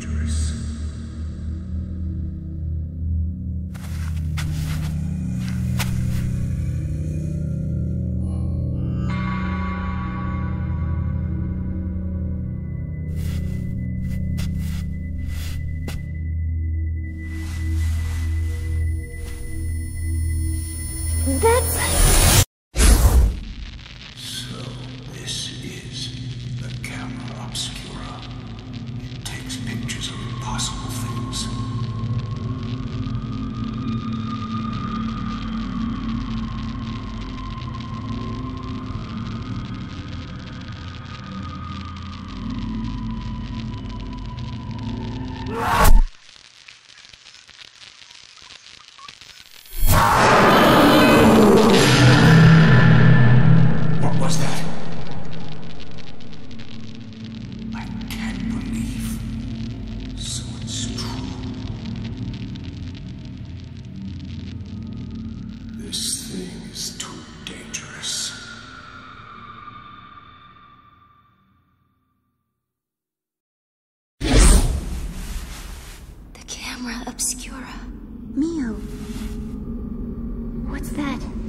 dangerous. That's... Camera obscura. Mio. What's that?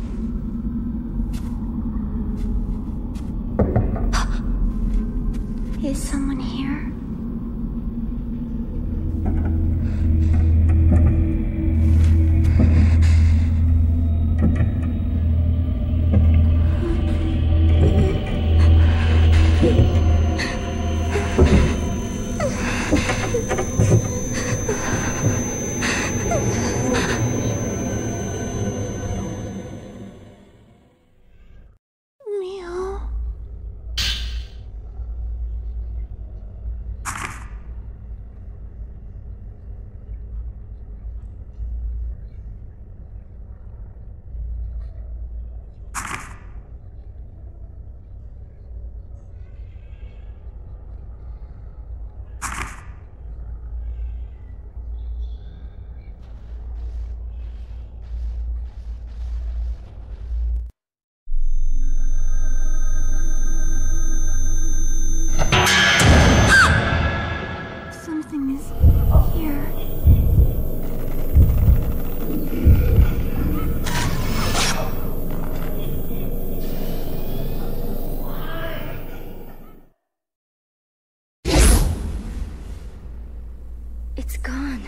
It's gone.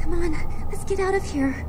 Come on, let's get out of here.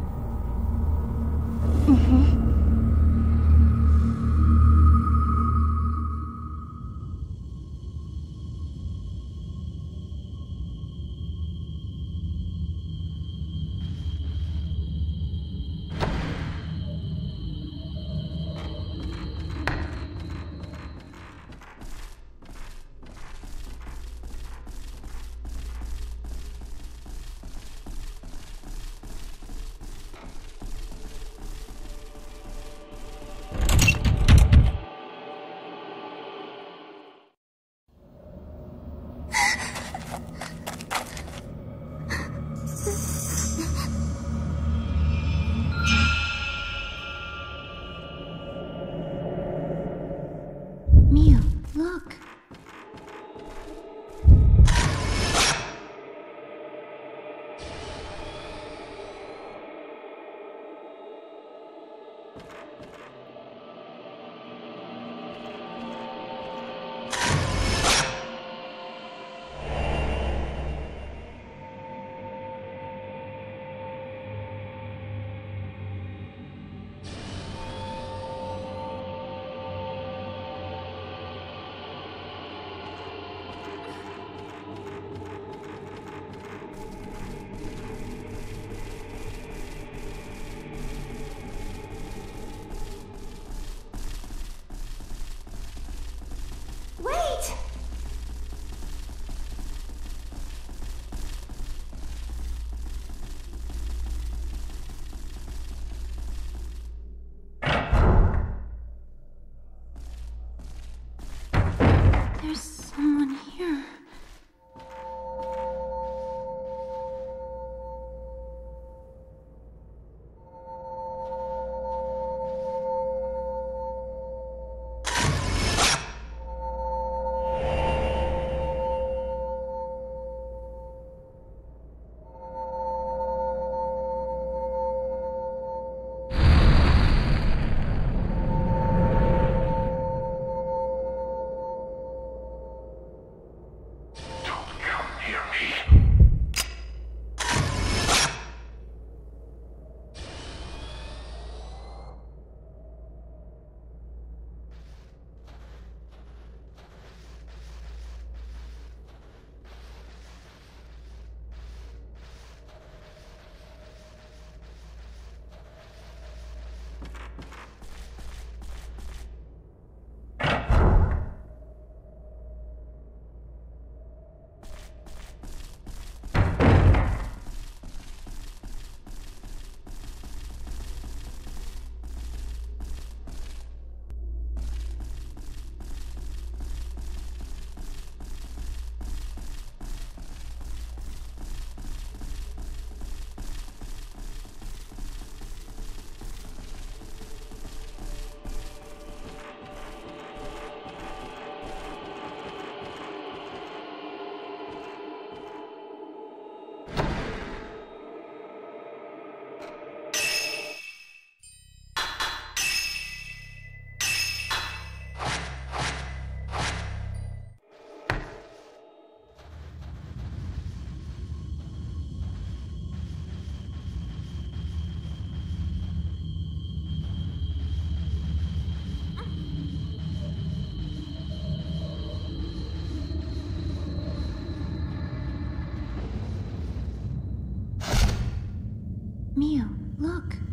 Mio, look.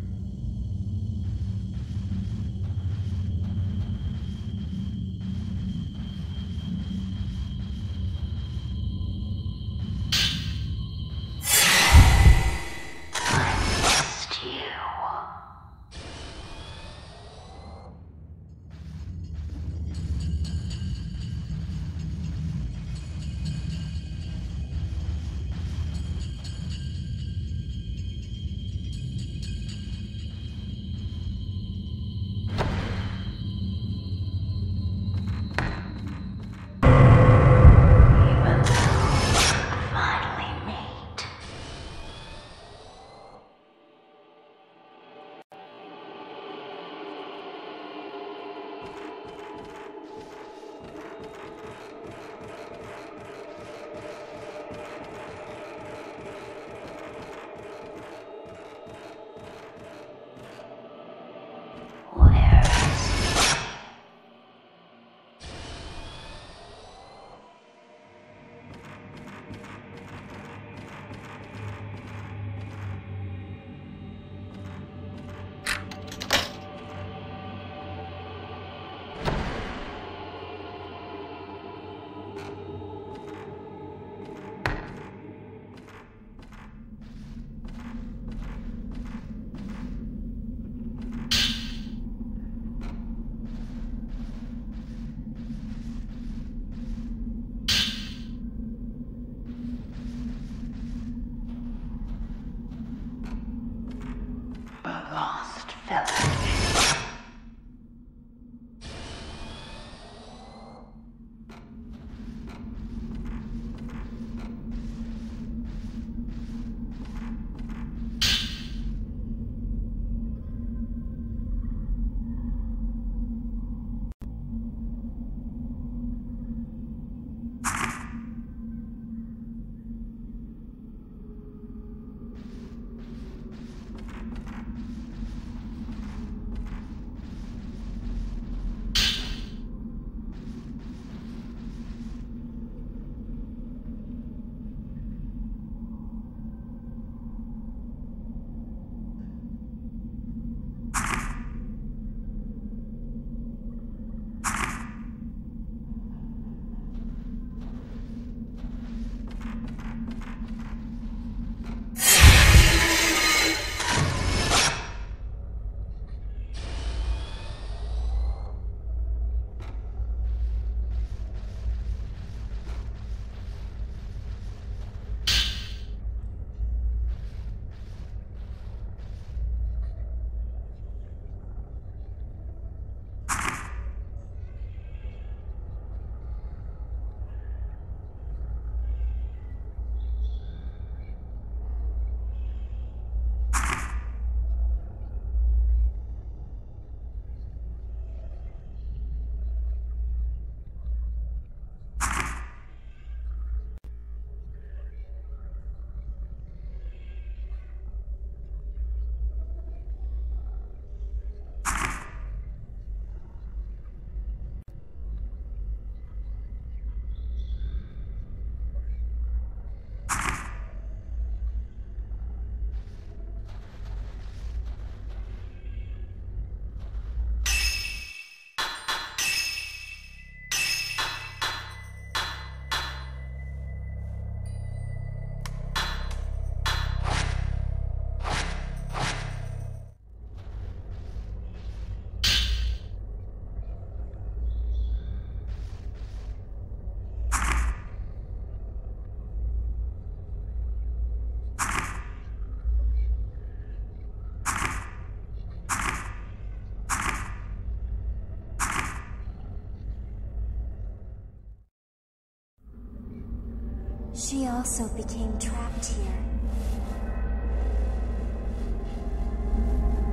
She also became trapped here.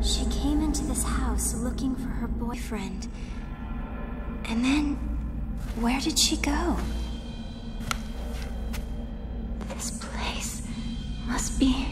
She came into this house looking for her boyfriend. And then, where did she go? This place must be.